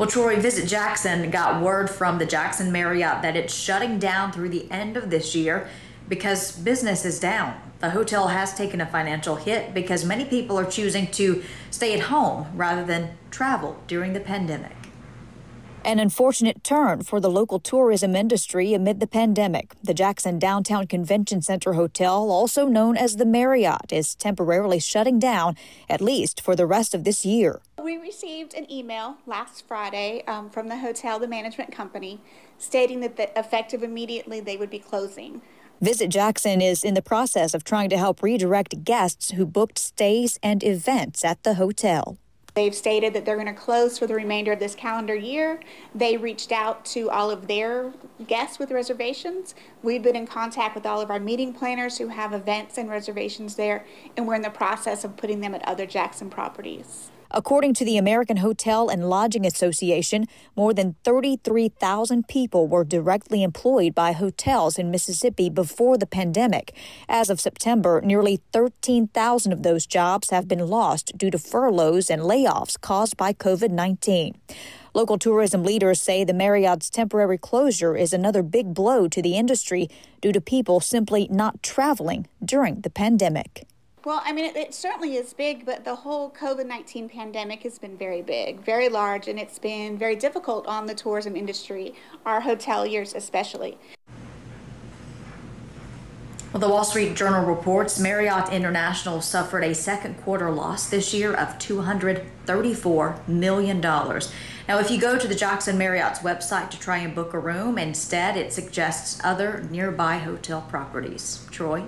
Well, Troy, Visit Jackson got word from the Jackson Marriott that it's shutting down through the end of this year because business is down. The hotel has taken a financial hit because many people are choosing to stay at home rather than travel during the pandemic. An unfortunate turn for the local tourism industry amid the pandemic. The Jackson Downtown Convention Center Hotel, also known as the Marriott, is temporarily shutting down, at least for the rest of this year. We received an email last Friday um, from the hotel, the management company, stating that the, effective immediately they would be closing. Visit Jackson is in the process of trying to help redirect guests who booked stays and events at the hotel. They've stated that they're going to close for the remainder of this calendar year. They reached out to all of their guests with reservations. We've been in contact with all of our meeting planners who have events and reservations there, and we're in the process of putting them at other Jackson properties. According to the American Hotel and Lodging Association, more than 33,000 people were directly employed by hotels in Mississippi before the pandemic. As of September, nearly 13,000 of those jobs have been lost due to furloughs and layoffs caused by COVID 19. Local tourism leaders say the Marriott's temporary closure is another big blow to the industry due to people simply not traveling during the pandemic. Well, I mean, it, it, certainly is big, but the whole COVID 19 pandemic has been very big, very large, and it's been very difficult on the tourism industry, our hoteliers especially. Well, the Wall Street Journal reports Marriott International suffered a second quarter loss this year of $234 million. Now, if you go to the Jackson Marriott's website to try and book a room, instead it suggests other nearby hotel properties. Troy?